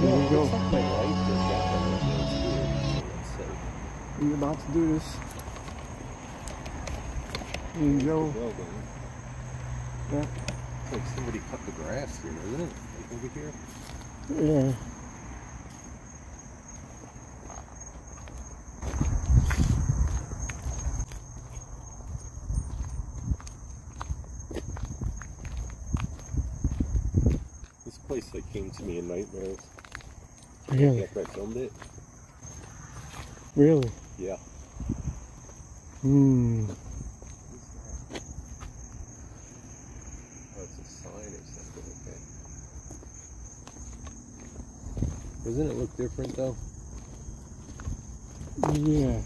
There you go. It's not my light does that one right now. It's weird. Let's see. We're about to do this. And Joe. Well. Yeah. It's like somebody cut the grass here, isn't it? Like over here. Yeah. This place like came to me in nightmares Really? after I filmed it. Really? Yeah. Hmm. Oh, it's a sign or something. Okay. Doesn't it look different though? Yeah.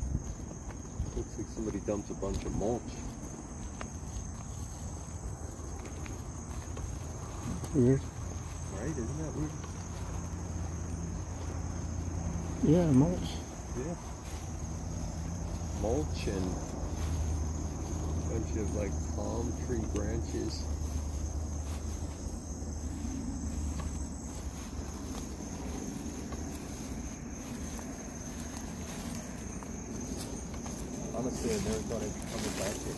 Looks like somebody dumped a bunch of mulch. Weird. Right? Isn't that weird? Yeah, mulch. Yeah. Mulch and a bunch of like palm tree branches. Honestly, I never thought I'd coming back here.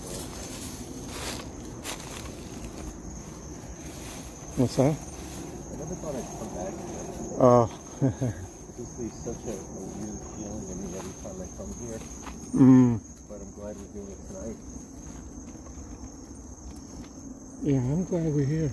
What's that? I never thought I'd come back here. Oh. Just leaves such a, a weird feeling in me every time I come here. mm. But I'm glad we're doing it tonight. Yeah, I'm glad we're here.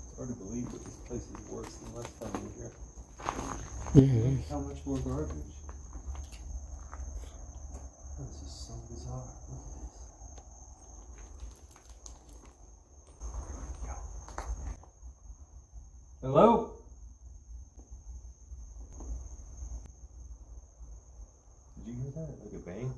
It's hard to believe that this place is worse than last time we were here. Yeah, more garbage. This is so bizarre. Look at this. Hello? Did you hear that? Like a bang?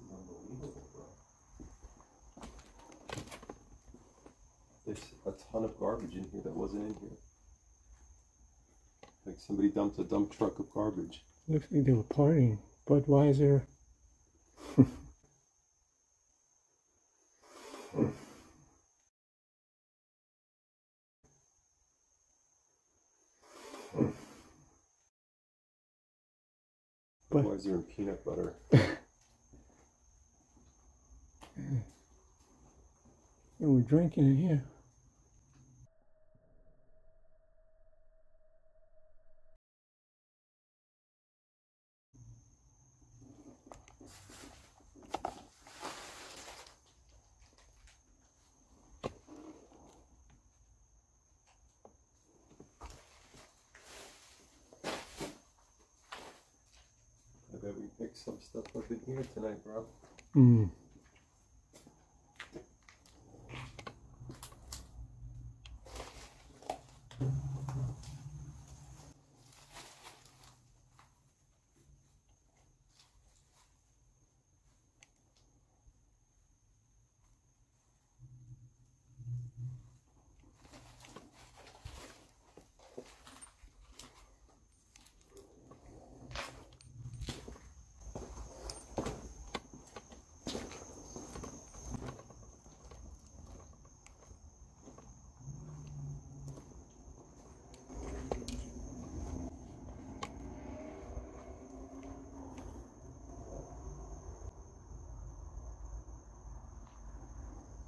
This is unbelievable, bro. There's a ton of garbage in here that wasn't in here. Like somebody dumped a dump truck of garbage. Looks like they were partying. Budweiser. But- Why is there why is there in peanut butter? And we're drinking in here.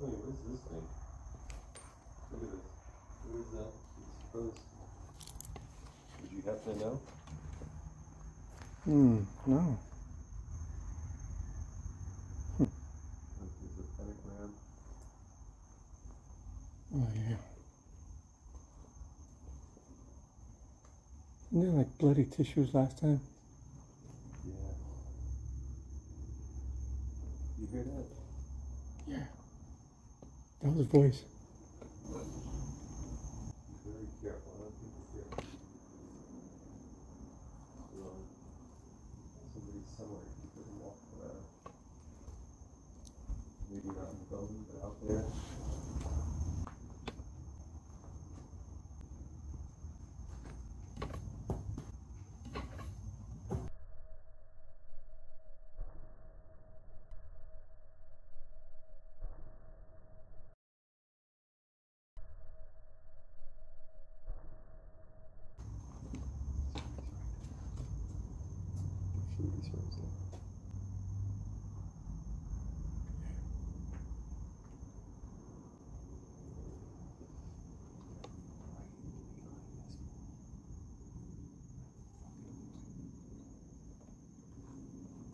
Wait, what is this thing? Is that? Supposed. Would you happen to know? Hmm, no. It's a pentagram. Oh, yeah. Isn't there like bloody tissues last time? Yeah. You hear that? Yeah. That was a voice. Be very careful. I don't think you're careful. Um, somebody somewhere you could walk around. Maybe not in the building, but out there. Sure he's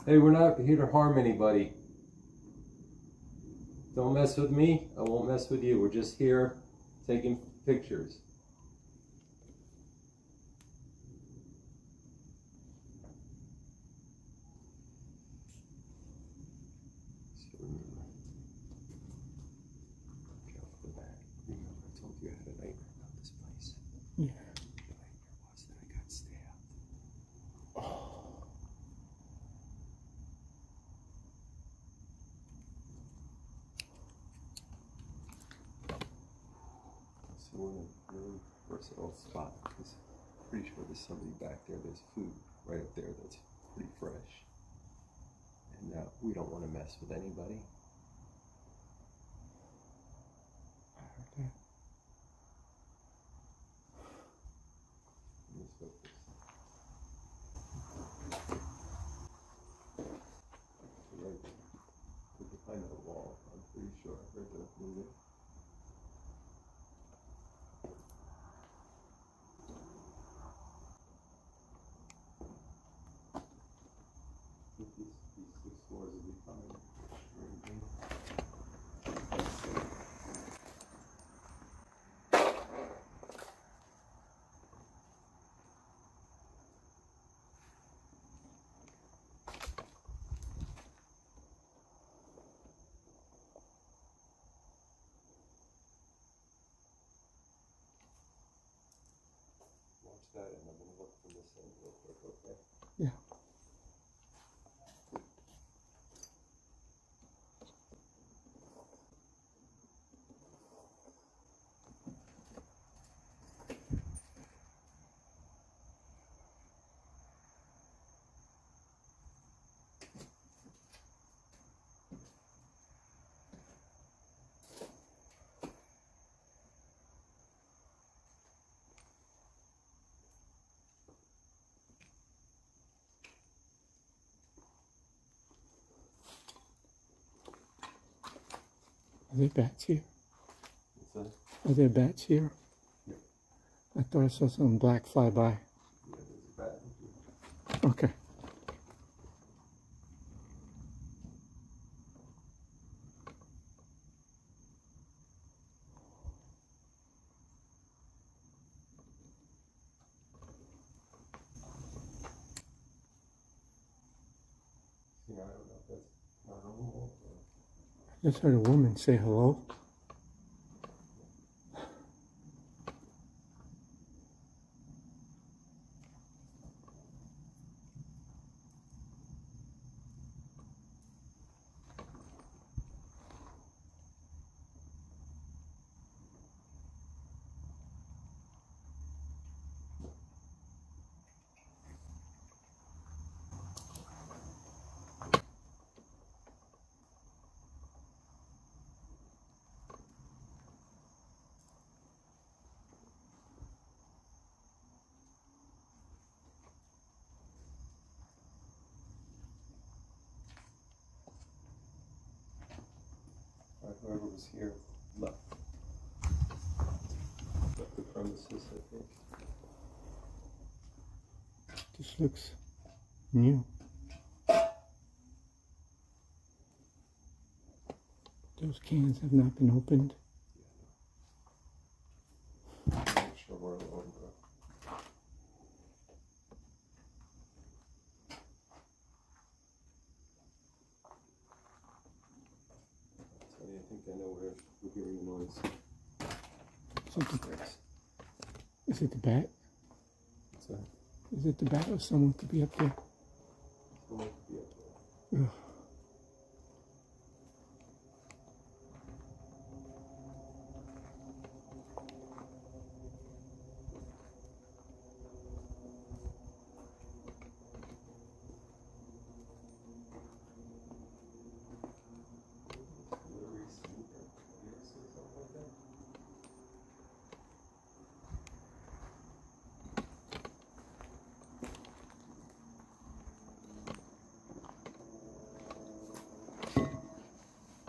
Hey, we're not here to harm anybody. Don't mess with me. I won't mess with you. We're just here taking pictures. So remember, get off the back. Remember, I told you I had a nightmare about this place. Yeah. The nightmare was that I got stabbed. So we're in a really versatile spot because I'm pretty sure there's somebody back there. There's food right up there that's pretty fresh. And uh, we don't want to mess with anybody. Watch that, and I'm gonna look from this end real quick, okay? Are there bats here? What's that? Are there bats here? Yeah. I thought I saw some black fly by. Yeah, there's a bat in here. Okay. You know, I don't know if that's normal or. I just heard a woman say hello. Alright, whoever was here left. Left the premises, I think. This looks new. Those cans have not been opened. Make sure we're alone, bro. Tony, I think I know where we're hearing the noise. Something. Is it the bat? What's that? Is it the bat or someone could be up there? Someone could be up there. Ugh. Literally sleeper. You ever see something like that?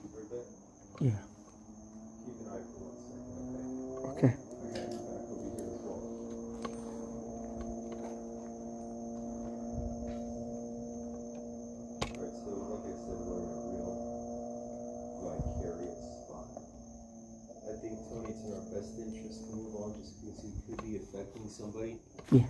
You heard that? Yeah. Keep an eye for one second, okay? Okay. I got you back over here as well. Alright, so like I said, we're in a real vicarious spot. I think Tony, it's in our best interest to move on just because it could be affecting somebody. Yeah.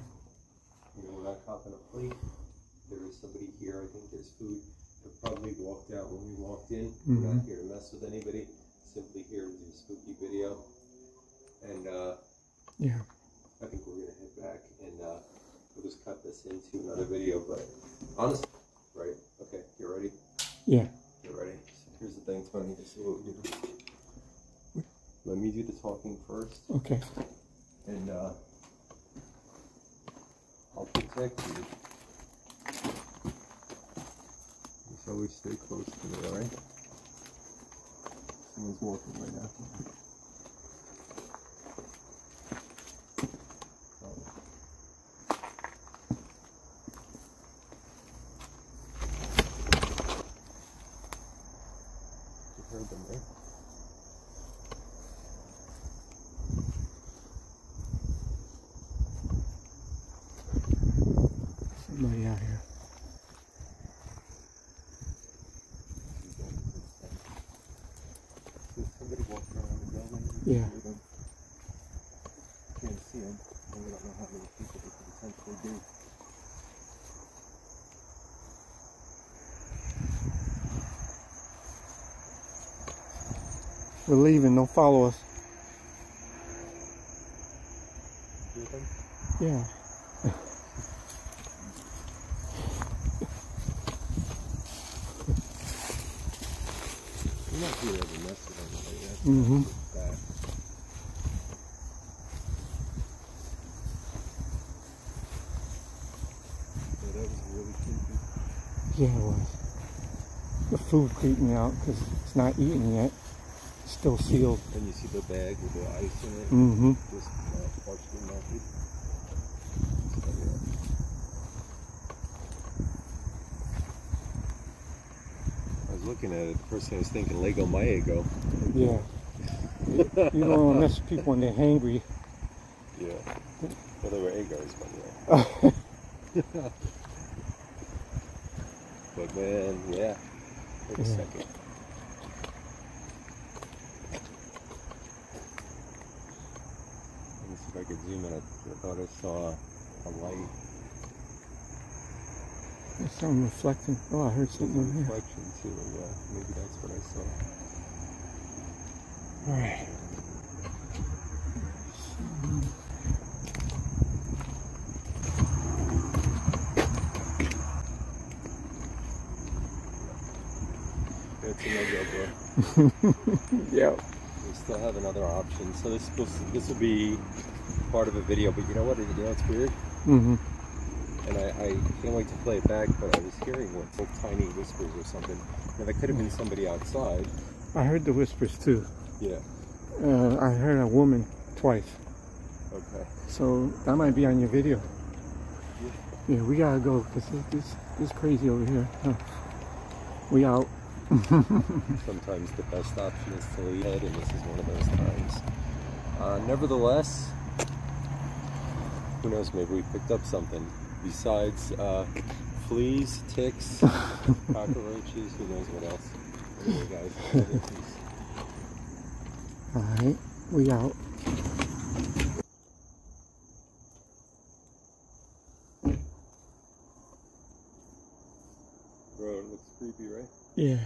You know, we're not copping a plate. There is somebody here, I think there's food. They probably walked out when we walked in. We're not here to mess with anybody, simply here to do a spooky video. And uh Yeah. I think we're gonna head back and uh, we'll just cut this into another video. But honestly, right? Okay, you ready? Yeah. You ready? So here's the thing, Tony. This is what we do. Let me do the talking first, Okay. and uh, I'll protect you. Just always stay close to me, all right? Someone's walking right after me. You heard them, right? Somebody out here. Did somebody walk around the building? Yeah. We don't- Can't see them, and we don't know how many people they could potentially be. We're leaving. Don't follow us. Yeah. Mhm. Yeah, it was. The food creeped me out because it's not eaten yet. Still sealed. And you see the bag with the ice in it, Mm-hmm. just uh, partially melted. I was looking at it. The first thing I was thinking, Leggo my Eggo. Yeah. You don't want to mess with people when they're hangry. Yeah. Well, they were Agars, by the way. But man, yeah. Wait a second. Let me see if I could zoom in. I I thought I saw uh, a light. There's something reflecting. Oh, I heard something over here. reflection too. Yeah, maybe that's what I saw. All right. A no-go, bro. Yeah. We still have another option. So this will this will be part of a video. But you know what? You know it's weird. Mm-hmm. and I, I can't wait to play it back, but I was hearing what little tiny whispers or something. Now that could have been somebody outside. I heard the whispers too. Yeah. Uh, I heard a woman twice. Okay. So that might be on your video. Yeah, yeah we gotta go because this this is crazy over here. Huh. We out. Sometimes the best option is to leave, and this is one of those times. Uh, nevertheless, who knows? Maybe we picked up something besides uh, fleas, ticks, cockroaches. Who knows what else? Anyway, guys, have. Alright, we out. Bro, it looks creepy, right? Yeah.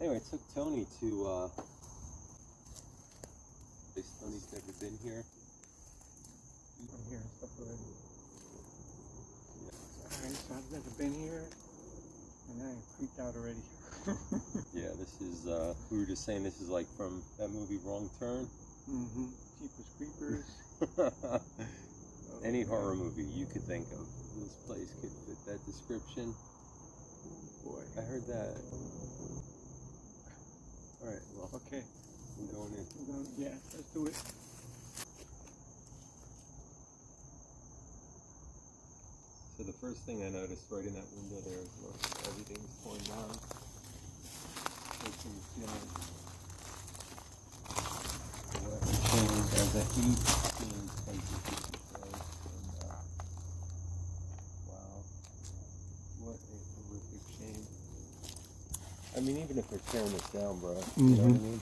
Anyway, it took Tony to. Uh, Never been here. I'm hearing stuff already. Alright, so I've never been here, and I am creeped out already. Yeah, this is. Uh, we were just saying this is like from that movie Wrong Turn. mm-hmm. Jeepers Creepers. Any horror movie you could think of, this place could fit that description. Boy. I heard that. All right, well, Okay. I'm going in. We're gonna, yeah, let's do it. So the first thing I noticed right in that window there is look, everything's torn down. It's in the ceiling. The weather as the heat seems basically place. Uh, wow. What a shame. I mean, even if they're tearing this down, bro, you know what I Mhm. mean?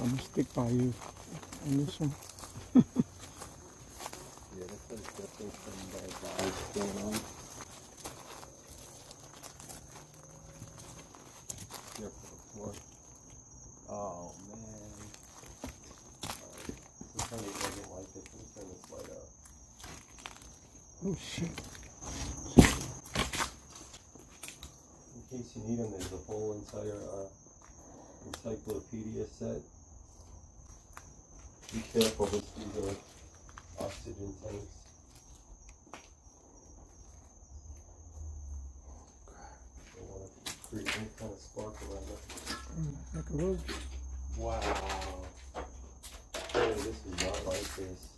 I'm gonna stick by you on this one. Yeah, that there's definitely some bad vibes going on. Here for the floor. Oh man. Alright, so Tony doesn't like this. Let me turn this light up. Oh shit. In case you need them, there's a whole entire uh, encyclopedia set. Be careful, this these are oxygen tanks. Don't want to create any kind of spark around it. Like a roach. Wow. Oh, this is not like this.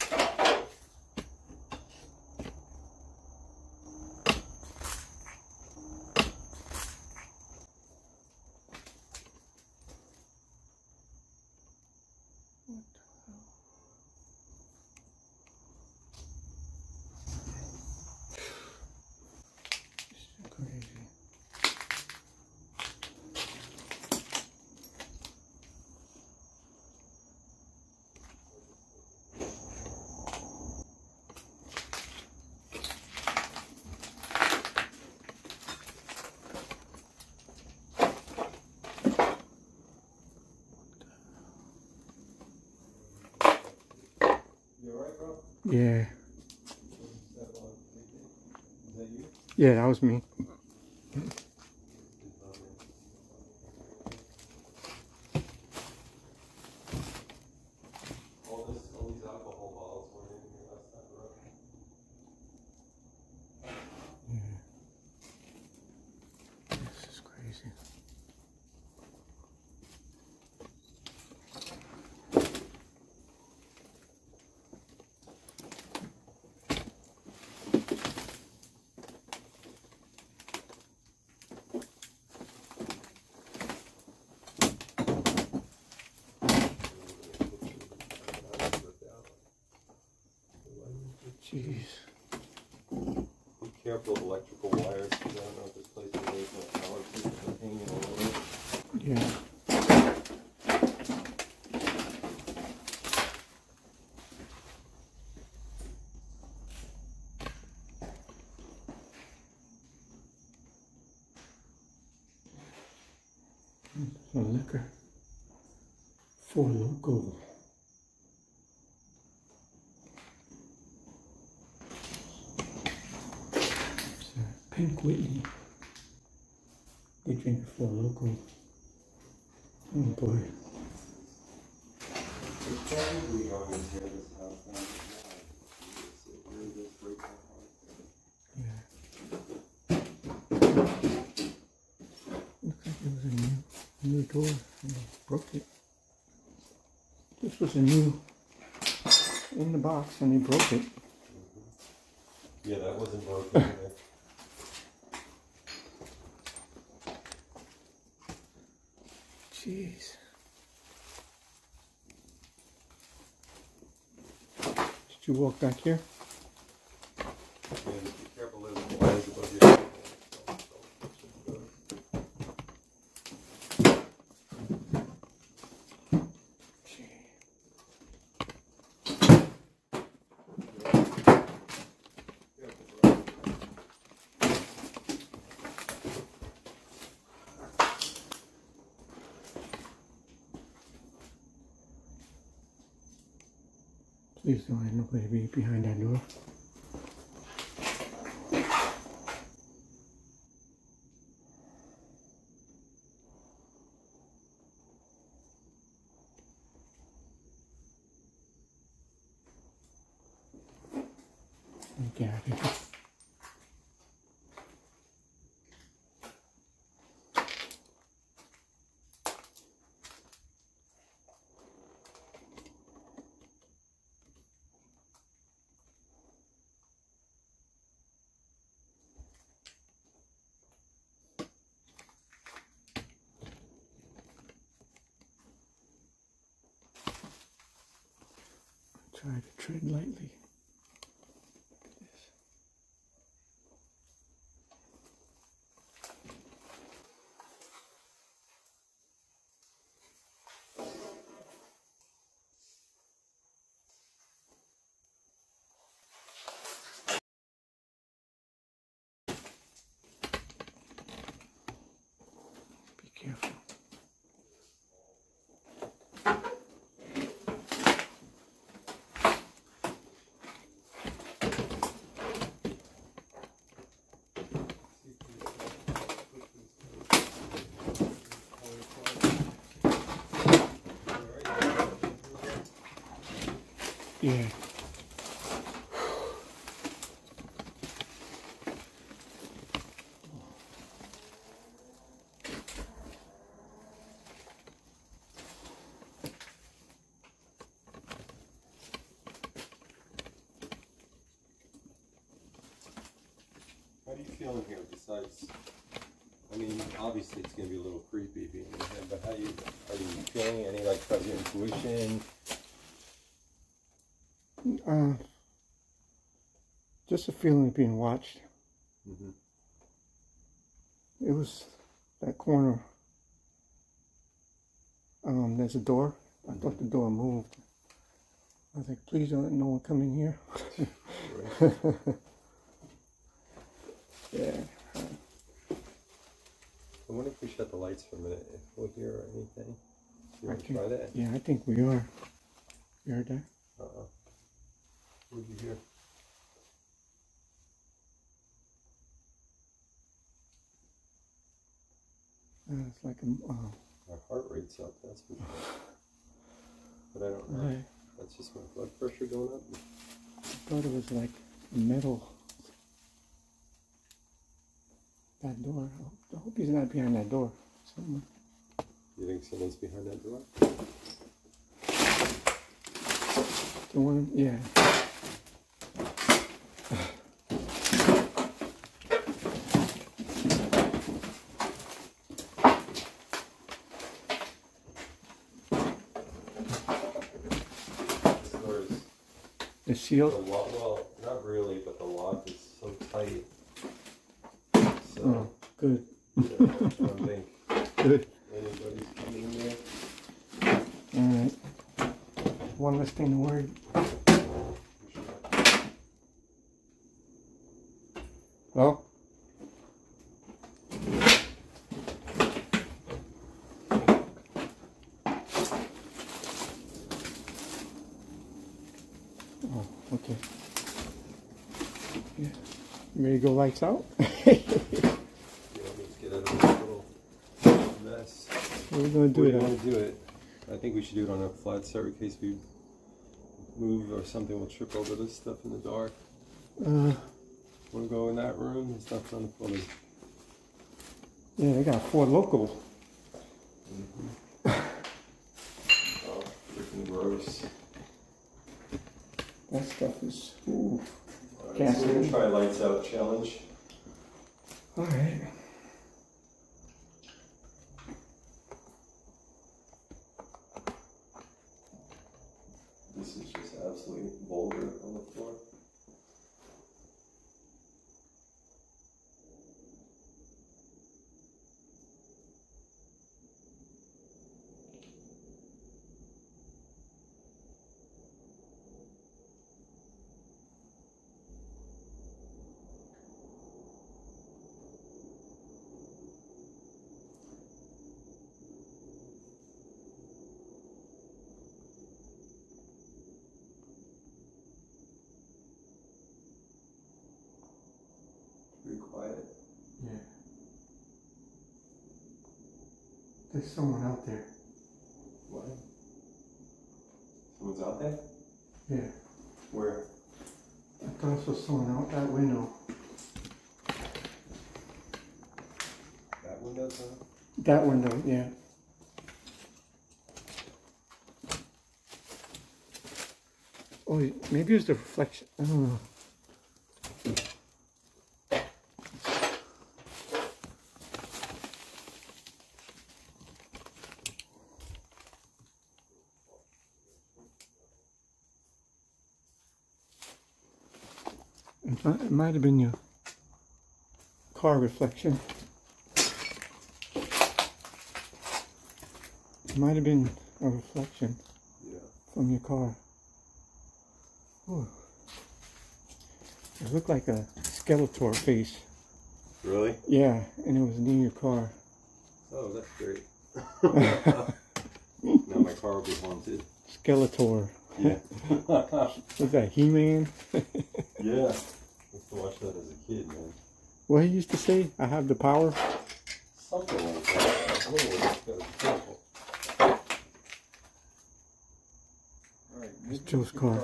What You alright, bro? Yeah. Is that one? Is that you? Yeah, that was me. All this, all these alcohol bottles were in here last time, bro. This is crazy. Jeez. Be careful of electrical wires, because I don't know if this place is there's no power people hanging all over. Yeah. Some liquor. Four Loko. Pink Whitney. They drink Four Loko. Oh boy. broke it. This was a new in the box and he broke it. Yeah, that wasn't broken. Jeez. Did you walk back here? Please don't let nobody be behind that door. Get out of here. Try to tread lightly. Look at this. Be careful. Yeah. How do you feel in here besides, I mean, obviously it's gonna be a little creepy being in here, but how you, are you feeling any like fuzzy intuition? Uh, just a feeling of being watched. Mhm. It was that corner. Um, there's a door. I thought the door moved. I was like, please don't let no one come in here. yeah. I wonder if we shut the lights for a minute, if we'll hear anything. You I think- try that? Yeah, I think we are. You heard that? What'd you hear? Uh, it's like a. Uh, My heart rate's up, that's for sure. But I don't know, right. that's just my blood pressure going up. I thought it was like metal. That door. I hope, I hope he's not behind that door. Someone. You think someone's behind that door? The one, yeah. This door is, The the shield. lock, well, not really, but the lock is so tight. So, Oh, good. yeah, I don't think Good. anybody's coming in there. All right. One less thing to worry. Well. Oh, okay. Yeah. You ready to go lights out? You want me to get out of this little mess? What are we gonna do Do it you on? want to do it? I think we should do it on a flat set in case we move or something will trip over this stuff in the dark. Uh, Want to go in that room? It's not fun for me. yeah, they got Four Loko. Oh, freaking gross. That stuff is. Ooh. So we're gonna try lights out challenge. All right. This is just absolutely vulgar on the floor. Pretty quiet. Yeah. There's someone out there. What? Someone's out there? Yeah. Where? I thought I saw someone out that window. That window's on? That window, yeah. Oh, maybe it's the reflection. I don't know. It might, it might have been your car reflection. It might have been a reflection Yeah. from your car. Ooh. It looked like a Skeletor face. Really? Yeah, and it was near your car. Oh, that's great. now my car will be haunted. Skeletor. Yeah. Was that He-Man? yeah. I used to watch that as a kid, man. what he used to say? I have the power. Something like that. Oh, that's gotta be careful. Alright, It's Joe's car.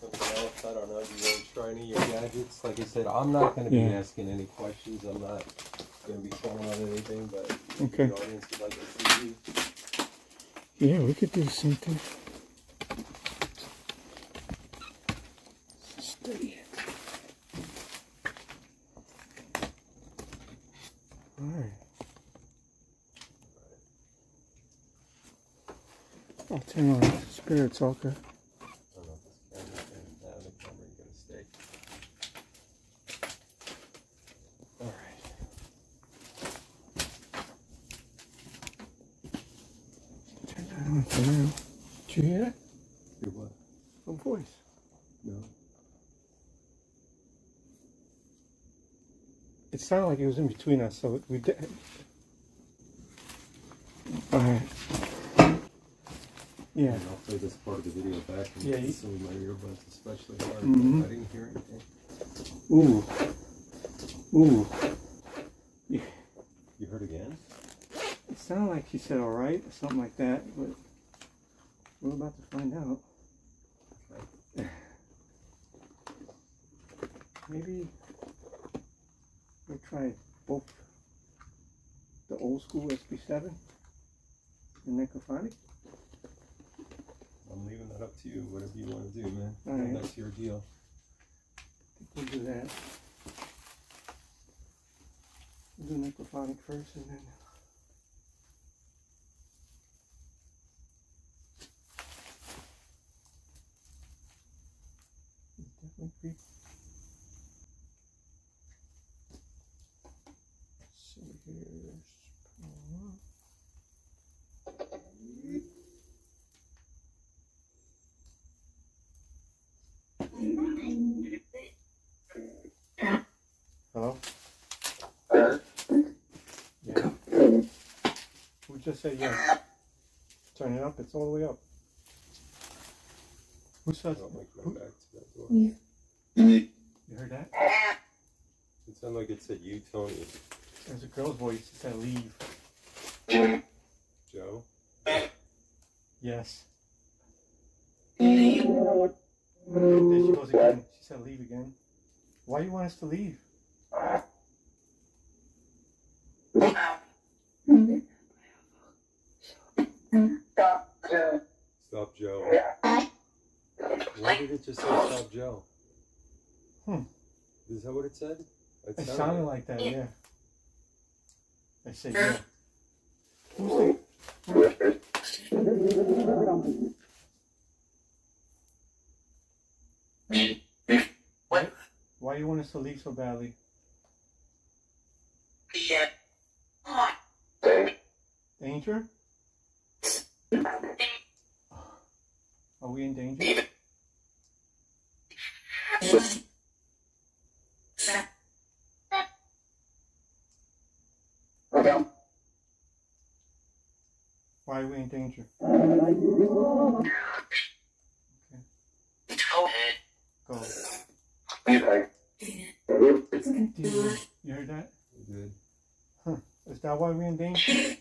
Something else, I don't know. Do you want to try any of your gadgets? Like I said, I'm not going to be asking any questions. I'm not going to be throwing out anything, but Okay. the audience would like to see you. Yeah, we could do the same thing. Steady. Alright. I'll turn on Spirit Talker. I don't know if this camera's going to have the camera going to stay. Alright. Turn that on for now. Did you hear that? Do what? A voice. No. It sounded like it was in between us, so we did. Alright. Yeah. And I'll play this part of the video back and Yeah, you- some of my earbuds especially hard. Mhm. I didn't hear anything. Ooh. Ooh. You heard again? It sounded like she said alright, or something like that, but we're about to find out. Maybe we'll try both the old school SB7 and Necrophonic. I'm leaving that up to you. Whatever you want to do, man. All right. That's your deal. I think we'll do that. We'll do Necrophonic first and then. It's definitely creepy. Let's see here. Hello? Yeah. Who just yes? Turn it up, it's all the way up. Who said I'll make my back to that door. You heard that? It sounded like it said you, Tony. There's a girl's voice. It said leave. Joe. Yes. There she goes again. She said leave again. Why do you want us to leave? it said? It, it sounded like that, yeah. I said, yeah. Why you want us to leave so badly? Yeah. Danger? Are we in danger? Okay.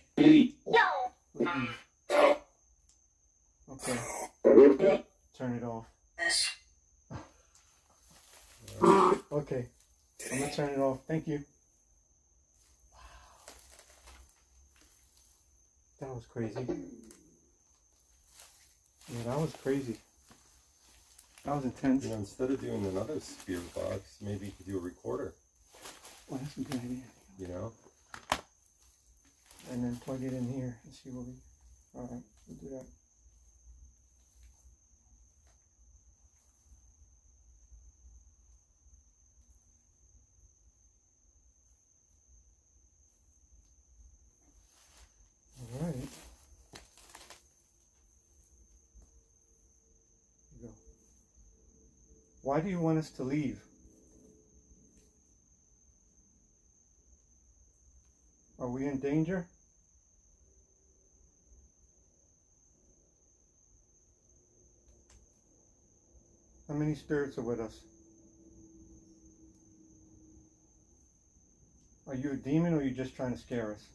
Turn it off. Okay. I'm gonna turn it off. Thank you. Wow. That was crazy. Yeah, that was crazy. That was intense. You know, instead of doing another spirit box, maybe you could do a recorder. Well, that's a good idea. You know, And then plug it in here and see what we. Alright, we'll do that. Alright. Go. Why do you want us to leave? Are we in danger? Many spirits are with us? Are you a demon or are you just trying to scare us?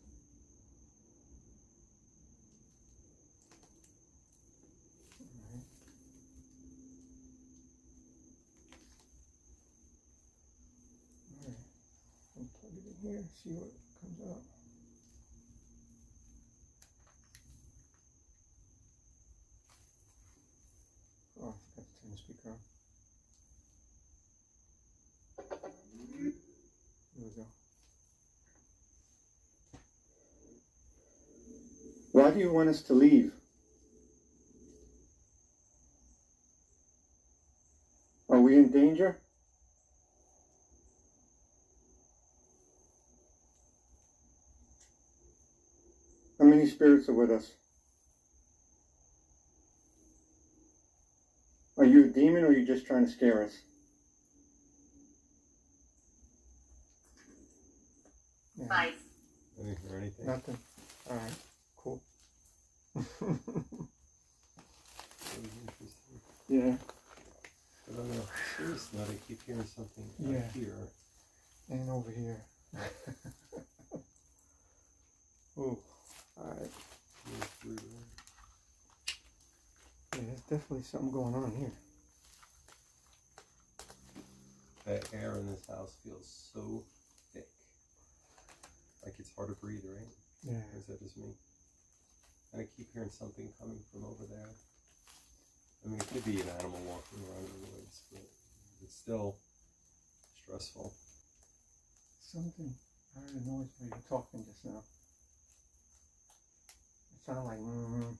Alright. I'll plug it in here, see what comes out. Oh, I forgot to turn the speaker on. Here we go. Why do you want us to leave? Are we in danger? How many spirits are with us? Are you a demon or are you just trying to scare us? Yeah, Bye. anything or anything. Nothing. Alright, cool. That was interesting. yeah, But on a serious note, I keep hearing something Yeah. out here. and over here. oh, alright. Move through there. Yeah, there's definitely something going on here. That air in this house feels so thick. Like it's hard to breathe, right? Yeah. Or is that just me? And I keep hearing something coming from over there. I mean, it could be an animal walking around in the woods, but it's still stressful. Something. I heard a noise when you were talking just now. It sounded like mm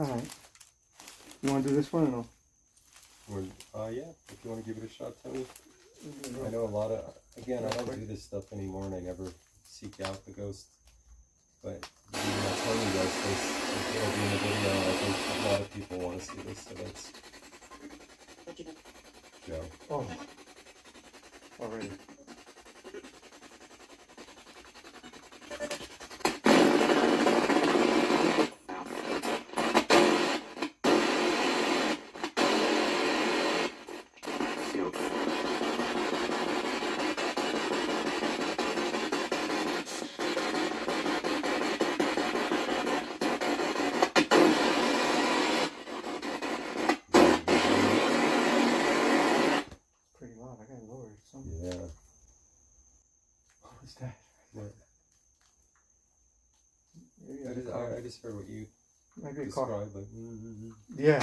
Alright. You wanna do this one or no? Or, uh, yeah, if you want to give it a shot, Tony. I know a lot of, again, I don't do this stuff anymore and I never seek out the ghosts. But even though Tony does this, it'll be in the video, I think a lot of people want to see this, so that's Joe. Oh. Already. or what you Maybe described. Like, mm -hmm. Yeah.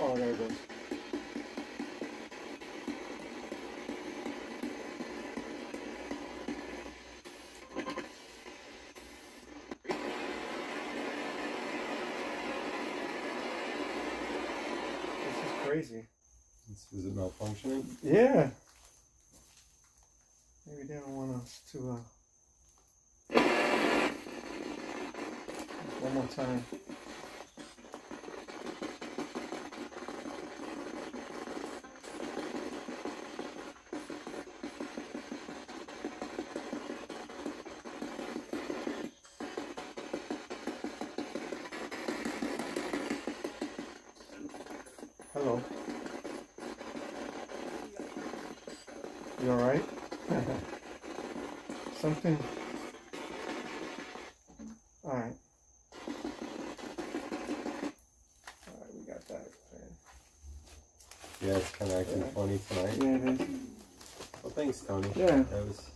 Oh, there it goes. crazy. This was it malfunctioning? Yeah. They don't want us to. Uh... One more time. Hello. You alright? Something. Alright. Alright, we got that. Yeah, it's kind of acting Yeah. funny tonight. Yeah, it is. Well, thanks, Tony. Yeah. That was.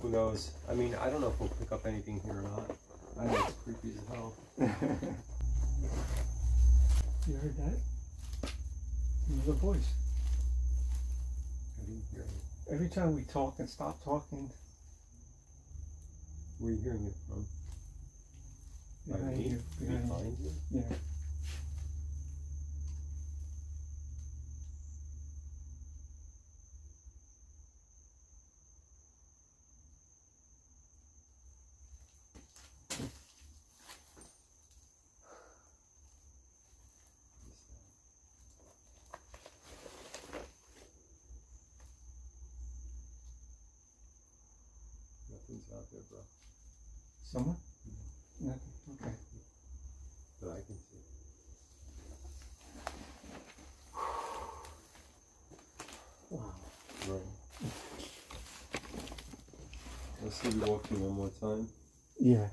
Who knows? I mean, I don't know if we'll pick up anything here or not. I know it's creepy as hell. you heard that? Another voice. I didn't hear it. Every time we talk and stop talking, Where are you hearing it from? By behind me? you, behind you. Behind you? Yeah. Nothing's out there, bro. Someone? Nothing. Okay. But I can see. Wow. Right. Let's see we walk through one more time Yeah.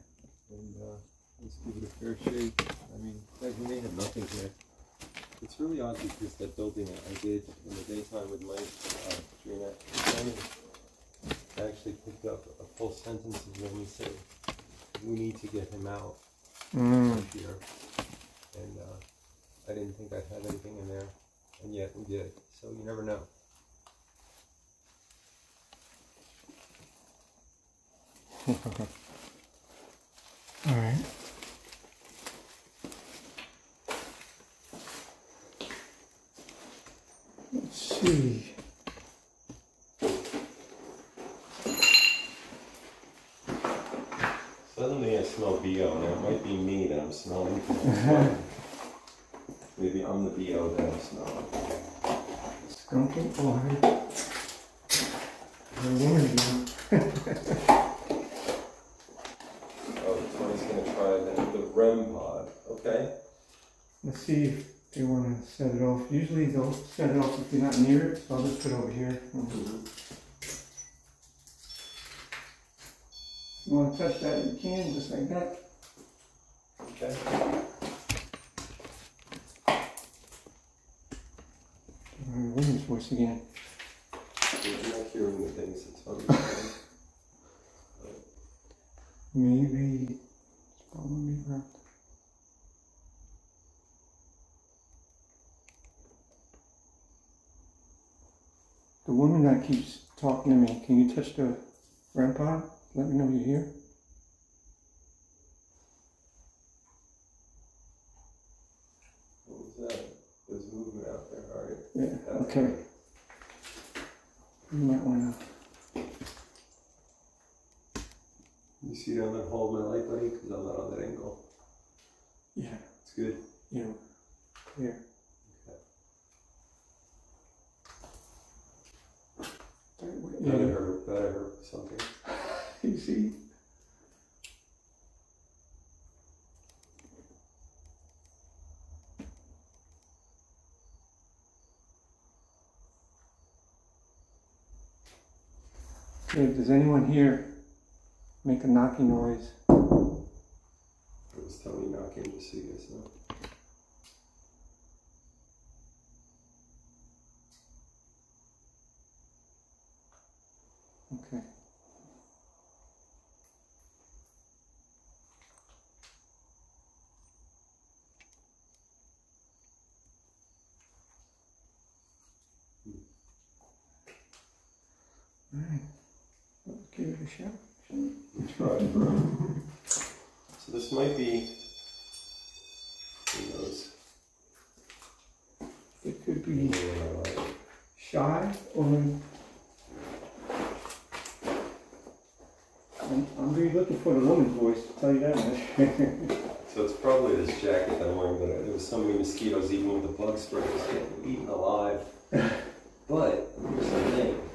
and uh, let's give it a fair shake. I mean, guys, we may have nothing here. It's really odd because that building I did in the daytime with Mike, uh, during that training, I actually picked up a full sentence of when we said, we need to get him out Mm. this year. And uh, I didn't think I'd have anything in there, and yet we did. So you never know. All right. Let's see. Suddenly I smell BO. Now it might be me that I'm smelling. Maybe I'm the BO that I'm smelling. Skunking. Oh, I heard. I heard one of you. Oh, Tony's gonna try the, the REM pod. Okay. Let's see if they want to set it off. Usually they'll set it off if you're not near it, so I'll just put it over here. You want to touch that, you can, just like that. Okay. Women's voice again. You're not hearing the things that Tony's saying. Maybe it's probably around. The woman that keeps talking to me, can you touch the REM pod? Let me know you're here. What was that? There's movement out there. All right. Yeah, That's okay. right. You might want to. You see down there, hold my light, buddy, because I'm not on that angle. Yeah, It's good. you know, clear. That Yeah, hurt. That hurt something. you see? Okay, does anyone here make a knocking noise? It was Tony knocking, just see you guys know. Okay. Alright, let's give it a shot. We tried. So this might be. Who knows? It could be shy only. I'm, I'm really looking for the woman's voice, to tell you that much. So it's probably this jacket that I'm wearing, but there was so many mosquitoes, even with the bug spray, was getting eaten alive. But here's the thing.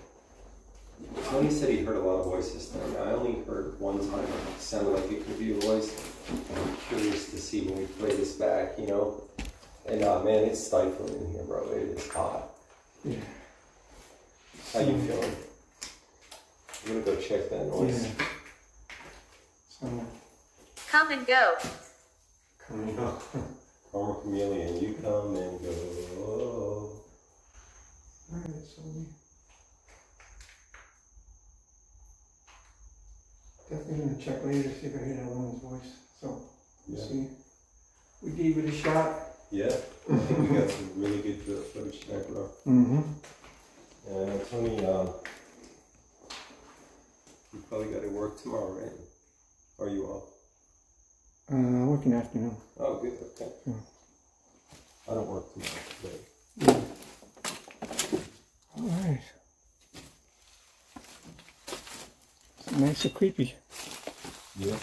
Tony said he heard a lot of voices tonight. I only heard one time it sounded like it could be a voice. I'm curious to see when we play this back, you know. And uh, man, it's stifling in here, bro. It is hot. Yeah. How you feeling? I'm gonna go check that noise. Yeah. So, Come and go. coming up. Karma chameleon, you come and go. Alright, so we definitely gonna check later to see if I hear that woman's voice. So, we'll Yeah. see. We gave it a shot. Yeah, I think we got some really good footage tonight, bro. Mm-hmm. And I know Tony, uh, you probably got to work tomorrow, right? Are you off? Uh, working afternoon. Oh, good, okay. Yeah. I don't work tomorrow, but Alright. Nice and creepy. yeah.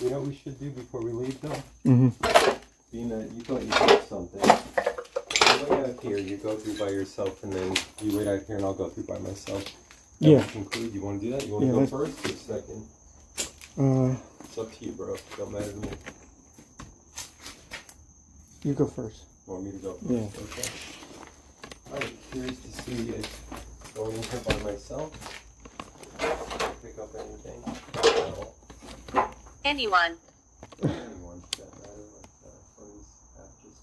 You know what we should do before we leave, though? Mm-hmm. Being that you thought you did something, you wait out here, you go through by yourself, and then you wait out here, and I'll go through by myself. That Yeah. conclude. You want to do that? You want to go first or second? Uh, It's up to you, bro. Don't matter to me. you go first. Want me to go first? Yeah. Okay. I'm curious to see if going in here by myself, pick up anything at all. Anyone. Anyone for that matter, like uh, Tony's actress.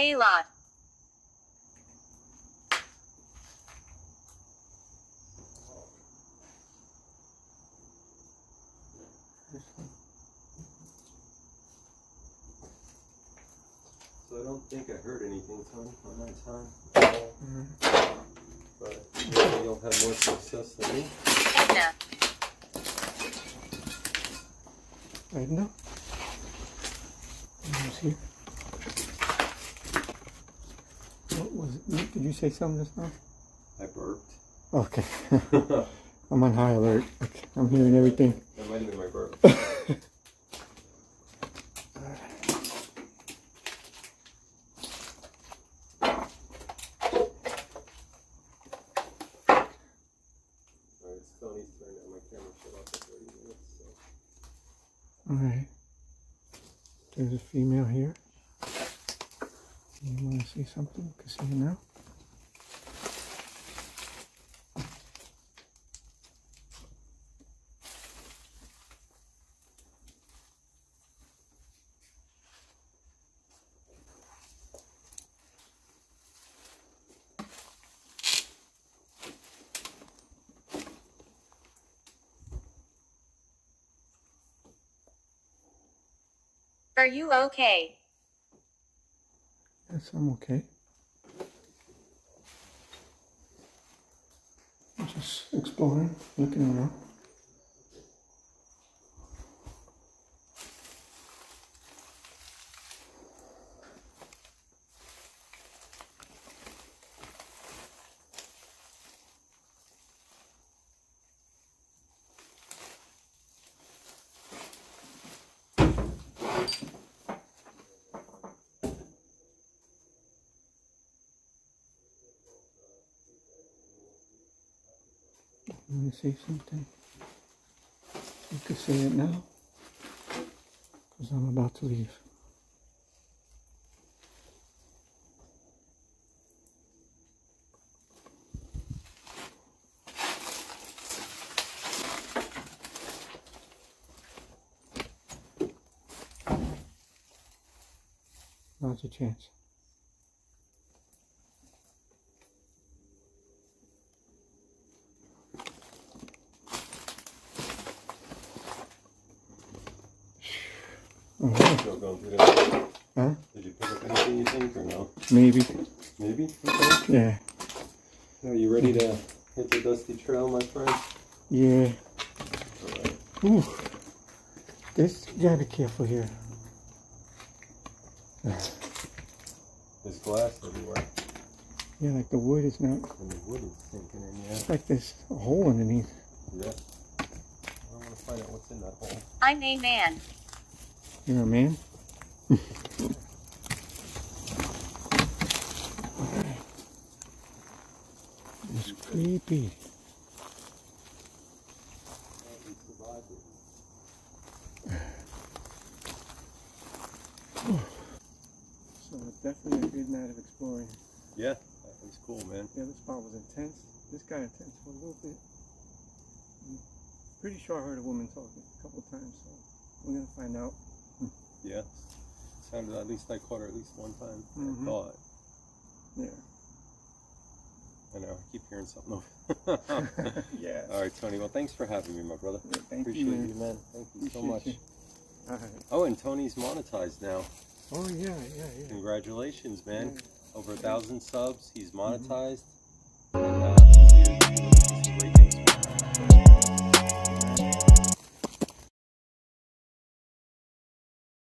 A lot. So I don't think I heard anything, Tony, on my time at all. But maybe you'll have more success than me. Edna. Edna? Edna's here. What was it? Did you say something just now? I burped. Okay. I'm on high alert. Okay. I'm hearing everything. might have been my burp. Alright, it's Tony's turn now. My camera shut off for 30 minutes, so. Alright. There's a female here. You want to say something? Can see her now. Are you okay? Yes, I'm okay. I'm just exploring, looking around. say something. You can say it now, because I'm about to leave. Not a chance. Maybe. Maybe? Okay. Yeah, Are you ready to hit the dusty trail, my friend? yeah. Alright. Ooh. This, you gotta be careful here. There's glass everywhere. Yeah, like the wood is not, And the wood is sinking in, yeah. it's like there's a hole underneath. Yeah. I want to find out what's in that hole. I'm a man. You're a man? it's creepy. We survived it. So definitely a good night of exploring. Yeah, that was cool, man. The other spot was intense. This guy intense for a little bit. I'm pretty sure I heard a woman talking a couple times, so we're gonna find out. Yeah. Sounded at least I caught her at least one time. Mhm. I thought. Yeah. I know. I keep hearing something over. yeah. All right, Tony. Well, thanks for having me, my brother. Yeah, thank Appreciate you, you, man. man. Thank you so much. you. All right. Oh, and Tony's monetized now. Oh yeah, yeah, yeah. Congratulations, man. Yeah. Over a thousand subs. He's monetized. And, uh,